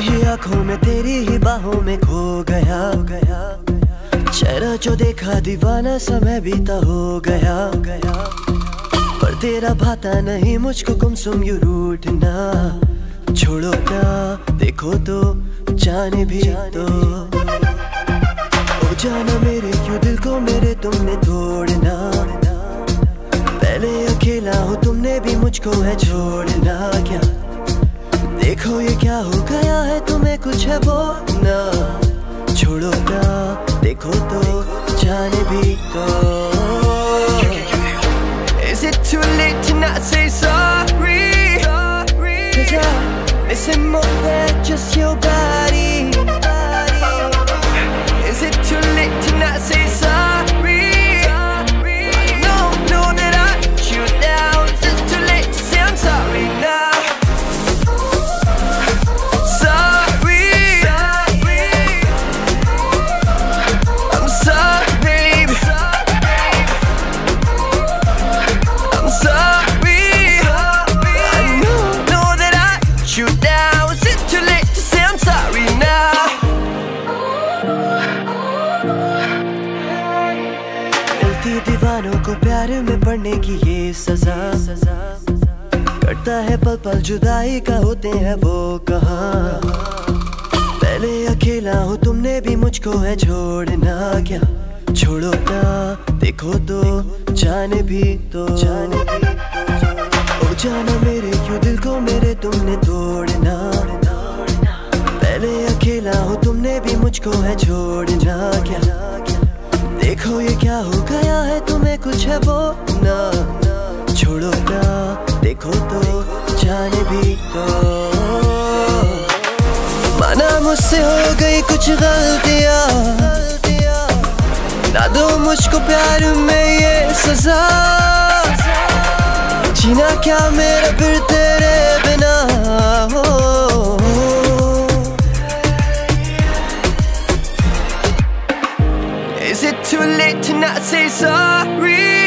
निगाहों में खो गया। गया चेहरा जो देखा, दीवाना समय बीता हो गया। गया पर तेरा भाता नहीं, मुझको गुमसुम यू रूठना। छोड़ो ना, देखो तो जाने भी तो। जाना मेरे, क्यों दिल को मेरे तुमने तोड़ना? पहले अकेला हो, तुमने भी मुझको है छोड़ना। क्या देखो ये क्या हो गया है, तुम्हें कुछ है वो ना छोड़ो ना, देखो तो। मिलती दीवानों को प्यार में पड़ने की ये सजा। सजा कटता है पल पल, जुदाई का होते हैं वो कहा। पहले अकेला हूँ, तुमने भी मुझको है छोड़ना क्या? छोड़ो ना, देखो तो जाने भी तो। जाने भी तो जाना मेरे, क्यों दिल को मेरे तुमने तोड़ना? पहले अकेला हूँ, तुमने भी मुझको है छोड़ना क्या? देखो ये क्या हो गया है तुम्हें कुछ है वो ना छोड़ो ना, देखो तो जाने भी तो। माना मुझसे हो गई कुछ गलतियाँ। ना दो मुझको प्यार में ये सजा। जीना क्या मेरा फिर तेरे बिना? हो late to not say sorry?